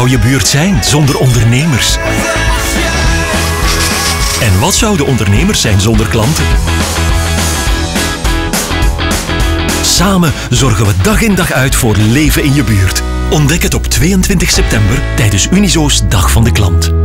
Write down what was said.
zou je buurt zijn zonder ondernemers? En wat zouden ondernemers zijn zonder klanten? Samen zorgen we dag in dag uit voor leven in je buurt. Ontdek het op 22 september tijdens Unizo's Dag van de Klant.